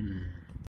Mm.